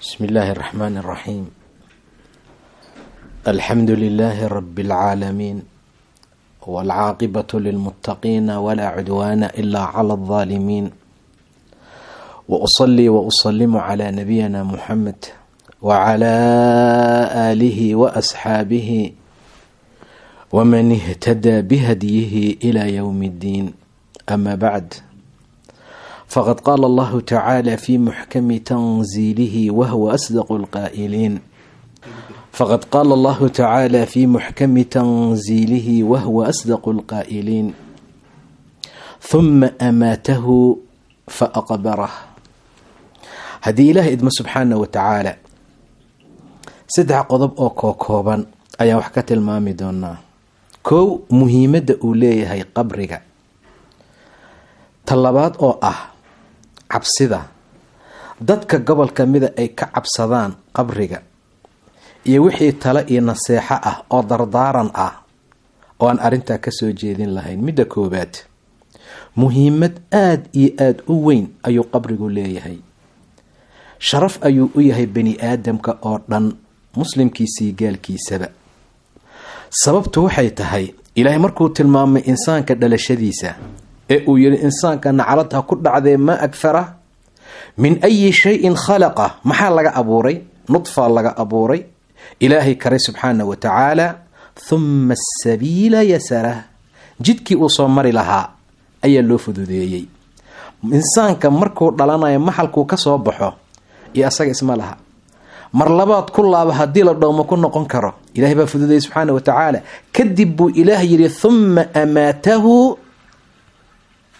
بسم الله الرحمن الرحيم الحمد لله رب العالمين والعاقبة للمتقين ولا عدوان إلا على الظالمين وأصلي وأسلم على نبينا محمد وعلى آله وأصحابه ومن اهتدى بهديه إلى يوم الدين أما بعد faqad qaala allahu tacaala fi muxkami tanziilihi wahwa asdaqu lqaa'iliin faqad qaala allahu tacaala fii muxkami tanziilihi wahwa asdaqu lqaa'iliin huma amaatahu fa aqbarah haddii ilaah idmo subxaana wa tacaala saddex qodob oo kookooban ayaa wax ka tilmaami doonaa kow muhiimadda uu leeyahay qabriga talabaad oo ah cabsida. Dadka gobolka mida ay ka cabsadaan qabriga iyo wixii tale iyo naseexo ah oo dardaaran ah oo aan arrintaa ka soo jeedin lahayn. Midda koowaad muhiimad aada iyo aada u weyn ayuu qabrigu leeyahay. Sharaf ayuu u yahay bani aadamka oo dhan muslimkiisii gaalkiisaba. Sababtu waxay tahay ilaahay markuu tilmaamay insaanka dhalashadiisa ee uu yihi insaanka naclad ku dhacdee maa agfara? Min ayi shayin khalaqa. Maxaa laga abuuray? Nudfaa laga abuuray. Ilaahay kare subxaana wa tacaala thumma asabiila yasara. Jidkii uu soo mari lahaa ayaa loo fududeeyey. Insaanka markuu dhalanayo maxalkuu ka soo baxo? Iyo asaga isma laha. Mar labaad ku laaba haddii la dhowmo ku noqon karo. Ilahay baa fududayay subxaana wa tacaala. Kadib buu ilaah yidhi thumma amaatahu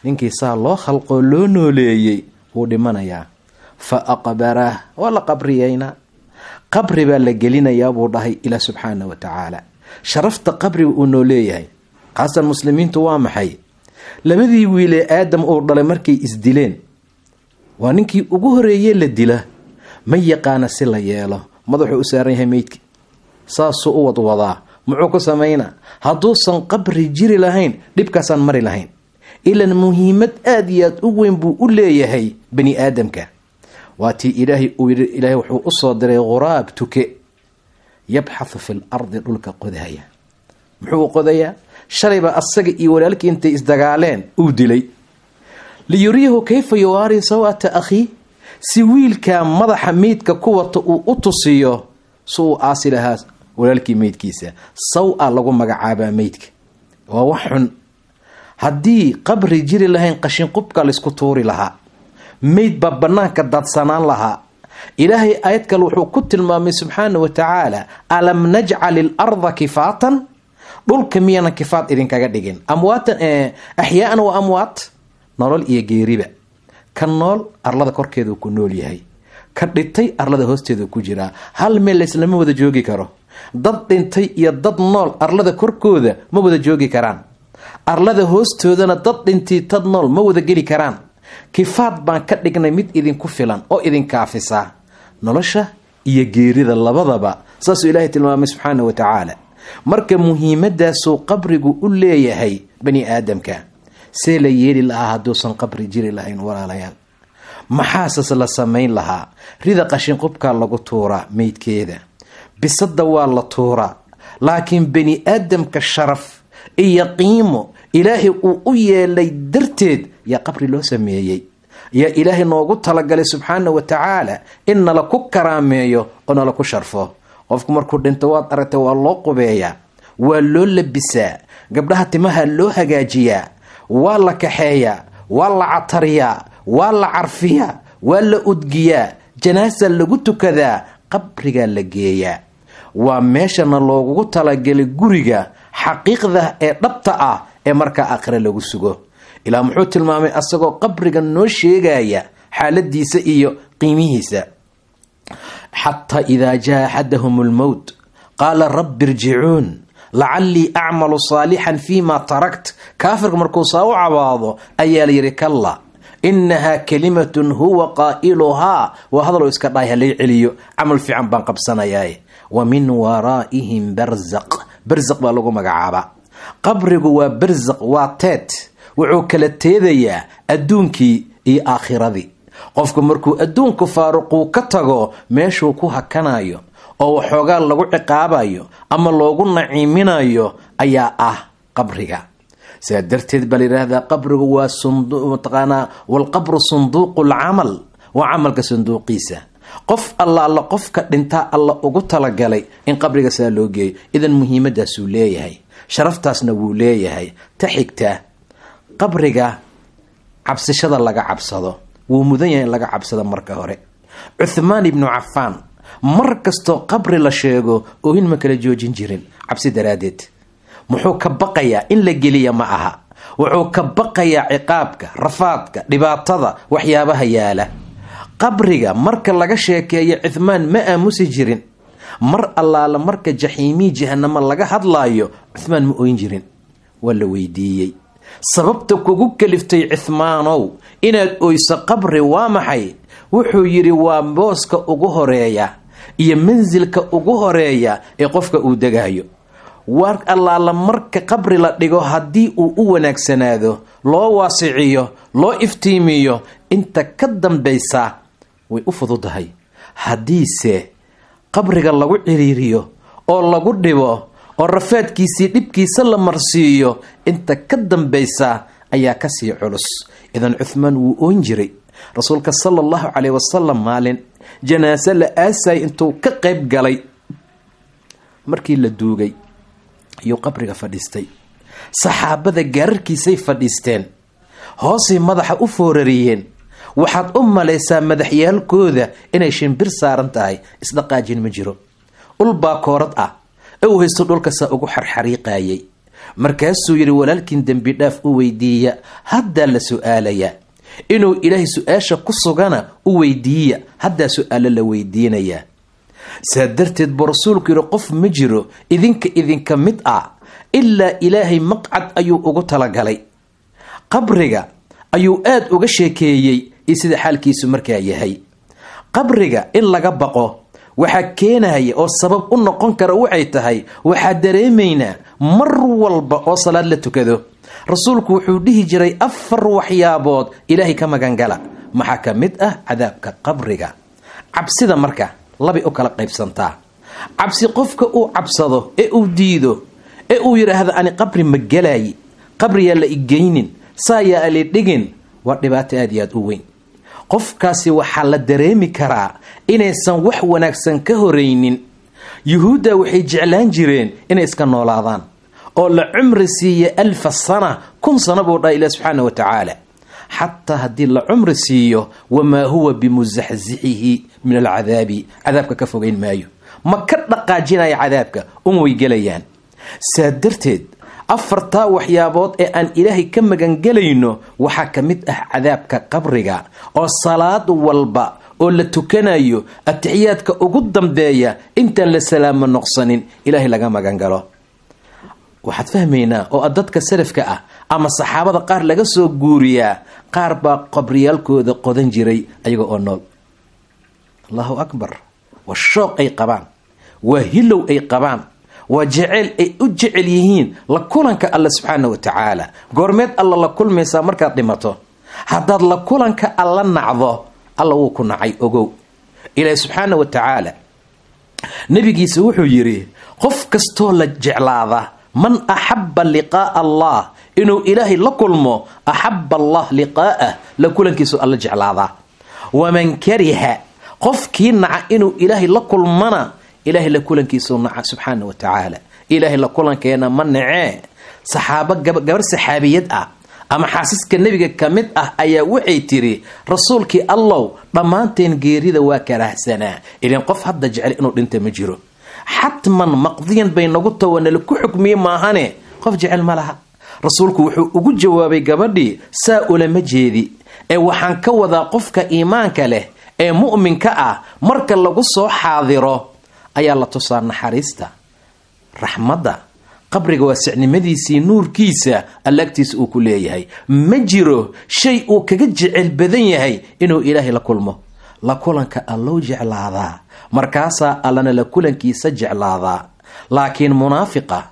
ninkii saa loo khalqoo loo nooleeyey wuu dhimanayaa. Fa aqbarah waa la qabriyeynaa qabri baa la gelinayaa buu dhahay ilaah subxaana wa tacaala. Sharafta qabriga uu noo leeyahay khaasan muslimiintu waa maxay? Labadii wiilee aadam uu dhalay markay isdileen waa ninkii ugu horeeye la dila? Ma yaqaana si la yeelo madaxuu u saaran yahay meydki saasuu u wadwadaa muxuu ku samaynaa hadduusan qabri jiri lahayn dhibkaasaan mari lahayn ilan muhiimad aada iyo aada u weyn buu u leeyahay bani aadamka. Waa tii ilaahay uu yidhi ilaahay wuxuu u soo diray khuraab tuke. Yabxathu fil ardi dhulka qodaya. Muxuu qodayaa? Shalayba asaga iyo walaalkii intay isdagaaleen uu dilay. Liyuriyahu kayfa yuwaari sawata akhii si wiilkaa madaxa meydka ku wata uu u tusiyo si uu aasi lahaa walaalkii meydkiisa. Saw-a lagu magacaabaa meydka. Waa wax xun haddii qabri jiri lahayn qashin qubka laysku tuuri lahaa meyd baa banaanka daadsanaan lahaa. Ilaahay aayad kale wuxuu ku tilmaamay subxaana wa tacaala alam najcal ilarda kifaatan? Dhulka miyaanan kifaad idinkaga dhigin. Amwaatan axyaaan wa amwaat nolol iyo geeriba. Ka nool arlada korkeedu ku nool yahay. Ka dhintay arlada hoosteedu ku jiraa hal meel layslama wada joogi karo? Dad dhintay iyo dad nool arlada korkooda ma wada joogi karaan arlada hoostoodana dad dhintay dad nool ma wada geli karaan. Kifaad baan ka dhignay mid idinku filan oo idinkaafisa nolosha iyo geerida labadaba saasuu ilaahay tilmaamay subxaana wa tacaala. Marka muhiimadaasuu qabrigu u leeyahay bani aadamka see la yeeli lahaa hadduusan qabri jiri lahayn walaalayaal. Maxaasas la samayn lahaa? Rida qashinqubkaa lagu tuuraa meydkeeda. Bisada waa la tuuraa laakiin bani aadamka sharaf iyo qiimo ilaahay uu u yeelay darteed yaa qabri loo sameeyey. Yaa ilaahay noogu talagalay subxaana wa tacaala in nala ku karaameeyo oo nala ku sharfo. Qofku markuu dhinto waad aragtay waa loo qubeeyaa waa loo labisaa gabdhaha timaha loo hagaajiyaa waa la kaxeeyaa waa la catariyaa waa la carfiyaa waa la udgiyaa janaasa lagu tukadaa qabrigaa la geeyaa. Waa meeshana loogugu talagelay guriga xaqiiqda ee dhabta ah ee markaa aakhire lagu sugo. Ilaa muxuu tilmaamay asagoo qabriga noo sheegaya xaaladiisa iyo qiimihiisa. Xataa idaa jaa axadahum lmowt qaala rabbi irjicuun lacallii acmalu saalixan fiima tarakt. Kaafirka markuu saa u cabaado ayaa la yidhi kalla inahaa kalimatun huwa qaa'iluhaa. Waa hadaloo iska dhahay halay celiyo. Camal fiican baan qabsanayaa. Wa min waraa'ihim barzaq. Barzaq baa lagu magacaabaa qabrigu waa barzaq waa teed. Wuxuu kala teedayaa adduunkii iyo aakhiradii qofku markuu adduunku faaruquu ka tago meeshuu ku hakanayo oo waxoogaa lagu ciqaabayo ama loogu naciiminayo ayaa ah qabriga. Sidaa darteed baa layidhaahdaa qabrigu waa mataqaanaa walqabru sunduuqu lcamal waa camalka sanduuqiisa qof alla alla qofka dhintaa alla ugu talagalay in qabriga saa loo geeyo idan muhiimadaasuu leeyahay sharaftaasna wuu leeyahay. Ta xigta qabriga cabsishada laga cabsado wuu mudan yahay in laga cabsado marka hore. Cuthmaan ibnu cafaan mar kastoo qabri la sheego oohin ma kala joojin jirin cabsi daraaddeed. Muxuu ka baqayaa in la geliya ma aha. Wuxuu ka baqayaa ciqaabka rafaadka dhibaatada waxyaabaha yaalla. Qabriga marka laga sheekeeyo cuthmaan ma aamusi jirin mar allaala marka jaxiimii jahanamo laga hadlaayo cuthmaan ma oyn jirin. Waa la weydiiyey. Sababta kugu kaliftay cuthmaanow inaad oyso qabri waa maxay? Wuxuu yidhi waa booska ugu horreeya iyo mansilka ugu horreeya ee qofka uu degayo war allaala marka qabri la dhigo haddii uu u wanaagsanaado loo waasiciyo loo iftiimiyo inta ka dambaysa way u fududahay. Haddiise qabriga lagu ciriiriyo oo lagu dhibo oo rafaadkiisii dhibkiisa la marsiiyo inta ka dambaysa ayaa ka sii culus. Idan cuthmaan wuu oon jiray. Rasuulka sala allahu caleyh wasalam maalin janaase la aasay intuu ka qayb galay. Markii la duugay ayuu qabriga fadhiistay saxaabada gaararkiisay fadhiisteen hoosay madaxa u foorariyeen waxaad u malaysaa madaxyaalkooda inay shimbir saaran tahay. Isdhaqaajin ma jiro. Ulbaa koorad ah. Uu haysto dhulkasaa ugu xarxariiqayay. Markaasuu yidhi walaalkiin dembi dhaaf u weydiiya. Haddaa la su'aalayaa. Inuu ilaahay su'aasha ku sugana u weydiiya. Haddaa su'aalo la weydiinayaa. Saa darteed buu rasuulku yidhi qof ma jiro. Idinka idinka mid ah. Ilaa ilaahay maqcad ayuu ugu talagalay. Qabriga ayuu aada uga sheekeeyey iyo sida xaalkiisu markaa yahay. Qabriga in laga baqo waxaa keenaya oo sabab u noqon kara waxay tahay waxaa dareemaynaa mar walba oo salaad la tukado. Rasuulku wuxuu dhihi jiray afar waxyaabood ilaahay ka magangala. Maxaa ka mid ah cadaabka qabriga? Cabsida marka labay u kala qaybsantaa cabsi qofka uu cabsado ee uu diido ee uu yidhaahdo ani qabri ma galaayi qabriyaa la igeynin saayaa ali dhigin. Waa dhibaato aada iyo aada u weyn qofkaasi waxaa la dareemi karaa inaysan wax wanaagsan ka horeynin yuhuudda waxay jeclaan jireen inay iska noolaadaan oo la cumri siiya alfa sana kun sana buu dhaha ilah subxaana wa tacaala. Xataa haddii la cumri siiyo wamaa huwa bimusaxsixihi min alcadaabi cadaabka ka fogeyn maayo. Ma ka dhaqaajinaya cadaabka un way gelayaan. Saa darteed afartaa waxyaabood ee aan ilaahay ka magangelayno waxaa ka mid ah cadaabka qabriga oo salaad walba oo la tukanayo atixiyaadka ugu dambeeya intaan la salaamo noqsanin ilaahay laga magangalo. Waxaad fahmaynaa oo a dadka salafka ah ama saxaabada qaar laga soo guuriyaa qaar baa qabriyaalkooda qodan jiray ayaga oo nool. Allahu akbar. Waa shooq ay qabaan. Waa hilow ay qabaan waa jeceyl ay u jecel yihiin la kulanka alla subxaana wa tacaala goormeed alla la kulmaysaa markaad dhimato. Haddaad la kulanka alla nacdo alla wuu ku nacay ogow. Ilaahi subxaana wa tacaala nabigiisa wuxuu yidhi qof kastoo la jeclaada man axaba liqaaa allah inuu ilaahay la kulmo axaba allah liqaa'ah la kulankiisu alla jeclaadaa waman kariha qofkii naca inuu ilaahay la kulmana ilaahay la kulankiisuu naca subxaana wa tacaala. Ilaahay la kulankeena ma nacee saxaabo gabar saxaabiyad ah ama xaasiska nebiga ka mid ah ayaa waxay tiri rasuulkii allow dhammaanteen geerida waa karaahsanaa ilan qof hadda jecel inuu dhinta ma jiro. Xatman maqdiyan bay nagu tawanala ku xukmiye maahane? Qof jecel ma laha. Rasuulku wuxuu ugu jawaabay gabadhii saa ulama jeedi. Ee waxaan ka wadaa qofka iimaanka leh ee mu'minka ah marka lagu soo xaadiro ayaa la tusaa naxariista raxmadda qabriga waasicnimadiisii nuurkiisa alla agtiisa uu ku leeyahay. Ma jiro shay uu kaga jecel badan yahay inuu ilaahay la kulmo. La kulanka allou jeclaadaa markaasaa allana la kulankiisa jeclaadaa. Laakiin munaafiqa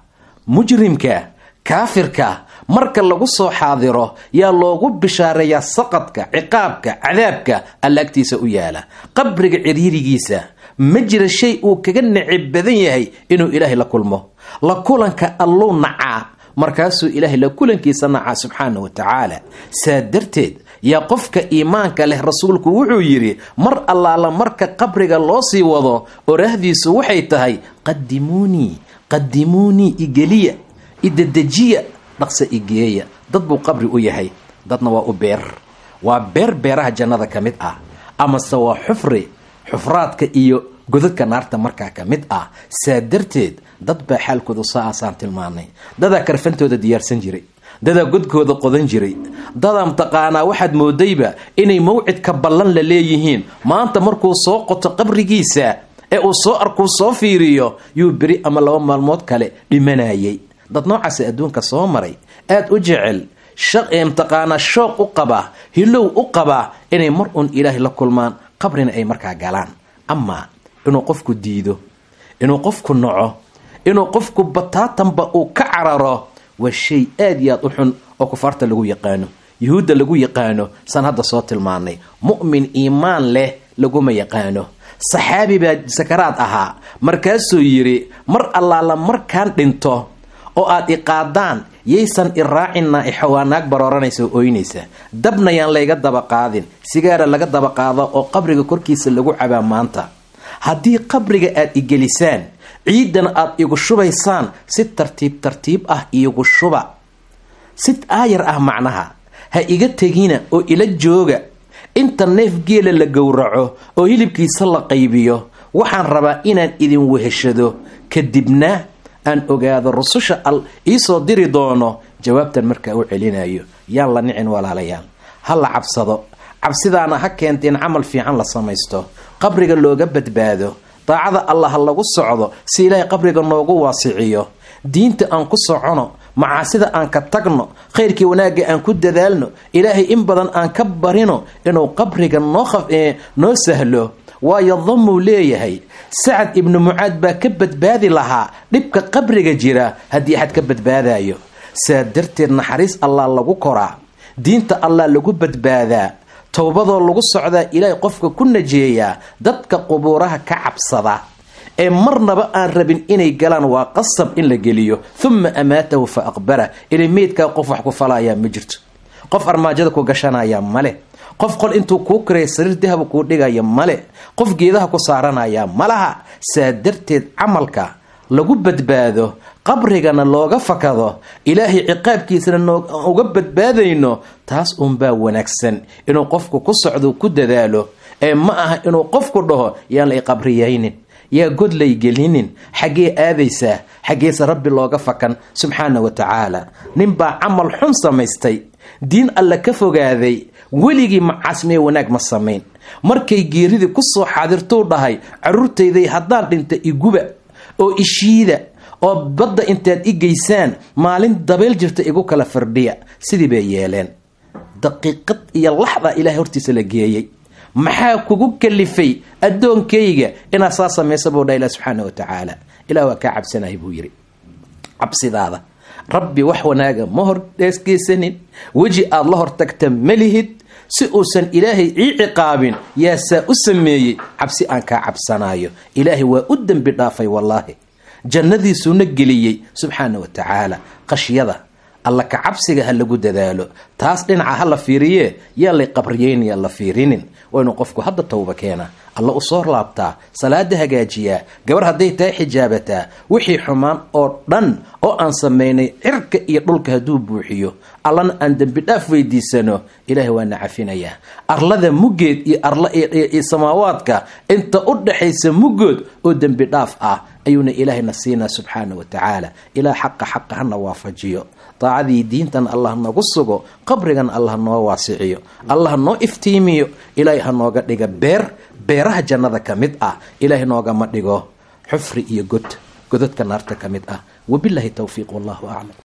mujrimka kaafirka marka lagu soo xaadiro yaa loogu bishaareeyaa saqadka ciqaabka cadaabka alla agtiisa u yaalla. Qabriga ciriirigiisa ma jira shay uu kaga necib badan yahay inuu ilaahay la kulmo. La kulanka alluu nacaa markaasuu ilaahay la kulankiisa nacaa subxaana wa tacaala. Saa darteed yaa qofka iimaanka leh rasuulku wuxuu yidhi mar allaala marka qabriga loo sii wado oraahdiisu waxay tahay qadimuunii qadimuunii igeliya idedejiya dhaqsa igeeya dad buu qabri u yahay dadna waa u beer. Waa beer beeraha jannada ka mid ah amase waa xufri xufraadka iyo godadka naarta markaa ka mid ah. Saa darteed dad baa xaalkooda saa aasaan tilmaanay. Dadaa karfantooda diyaarsan jiray. Dadaa godkooda qodan jiray. Dadaa mataqaanaa waxaad moodayba inay mawcidka ballan la leeyihiin. Maanta markuu soo qoto qabrigiisa ee uu soo arkuu soo fiiriyo yuu beri ama laba maalmood kale dhimanayay dad noocaas adduunka soo maray aada u jecel. Mataqaanaa shooq u qabaa hilow u qabaa inay mar uun ilaahay la kulmaan qabrina ay markaa galaan. Amaa inuu qofku diido inuu qofku naco inuu qofku bataatanba uu ka cararo waa shay aada iyo aada u xun oo kufaarta lagu yaqaano. Yuhuudda lagu yaqaano san hadda soo tilmaanay mu'min iimaan leh laguma yaqaano. Saxaabi baa sakaraad ahaa markaasuu yidhi mar allaala markaan dhinto oo aada iqaadaan yaysan iraacin naaixo waa naag barooranaysa oo ooynaysa dabna yaan layga daba qaadin sigaara laga daba qaado oo qabriga korkiisa lagu cabaa maanta. Haddii qabriga aada igelisaan ciidan aada igu shubaysaan si tartiib tartiib ah iigu shuba. Si aayar ah macnaha ha iga tegina oo ila jooga. Inta neef geela la gowraco oo hilibkiisa la qaybiyo waxaan rabaa inaan idin weheshado. Kadibna aan ogaado rususha al iisoo diri doono jawaabtan markaa u celinayo. Yaan la nicin walaalayaal. Ha la cabsado. Cabsidaana ha keenta in camal fiican la samaysto. Qabriga looga badbaado. Daacada allah ha lagu socdo si ilaahay qabriga noogu waasiciyo. Diinta aan ku socono macaasida aan ka tagno khayrkii wanaagga aan ku dadaalno ilaahay in badan aan ka barino inuu qabriga noo sahlo waayo damuu leeyahay. Sacad ibnu mucaad baa ka badbaadi lahaa dhibka qabriga jira haddii axad ka badbaadayo saa darteed naxariis allah lagu koraa diinta allah lagu badbaadaa towbadoo lagu socdaa ilaahay qofka ku najeeyaa dadka qubuuraha ka cabsada. Ee marnaba aan rabin inay galaan waa qasab in la geliyo. Uma amaatahu fa aqbara. Ilay meydkaa qof wax ku falayaa ma jirto. Qof armaajada ku gashanaya male qof qol intuu kuu kiraya sariir dahaba kuu dhigaya male. Qof geedaha ku saaranaya malaha. Saa darteed camalka lagu badbaado qabrigana looga fakado ilaahay ciqaabkiisana uga badbaadayno taas uunbaa wanaagsan. Inuu qofku ku socdo ku dadaalo ee ma aha inuu qofku dhaho yaan lay qabriyaynin yaa god lay gelinin. Xaggee aadaysaa xaggeese rabbi looga fakan subxaana wa tacaala ninbaa camal xun samaystay. Diin alle ka fogaaday weligii macaasmee wanaag ma samayn. Markay geeridii ku soo xaadirtuu dhahay caruurtayday haddaan dhinta iguba oo ishiida oo badda intaad i geysaan maalin dabayl jirta igu kala fardhiya sidii bay yeeleen. Daqiiqad iyo laxda ilaahay hortiisa la geeyey. Maxaa kugu kalifay addoonkayga inaad saa samaysa buu dha ilah subxaana wa tacaala. Ilah waa kaa cabsanaya buu yidhi. Cabsidaada. Rabbi wax wanaaga ma hor dheesgeysanin weji aada la hortagta ma lihid si uusan ilaahay ii ciqaabin yaa saa u sameeyey cabsi aan kaa cabsanayo ilaahay waa u dembi dhaafay wallaahi. Jannadiisuuna geliyey subxaana wa tacaala. Qashyada alla ka cabsiga ha lagu dadaalo. Taas dhinaca ha la fiiriye yaa lay qabriyeynaya la fiirinin. Waa inuu qofku hadda towba keena. Alla u soo laabtaa salaada hagaajiyaa gabar hadday tahay xijaabataa wixii xumaan oo dhan oo aan samaynay cirka iyo dhulka hadduu buuxiyo allana aan dembi dhaaf weydiisano ilaahay waana cafinayaa. Arlada muggeed iyo arla iyo samaawaadka inta u dhaxaysa muggood oo dembi dhaaf ah ayuuna ilaahayna siinaa subxaana wa tacaala. Ilaah xaqa xaqa hana waafajiyo daacadii diintan allah nagu sugo qabrigan allah noo waasiciyo allah noo iftiimiyo ilaahay ha nooga dhiga beer beeraha jannada ka mid ah ilaahay noogama dhigo xufri iyo god godadka naarta ka mid ah. Wabilaahi towfiiq wallahu aclam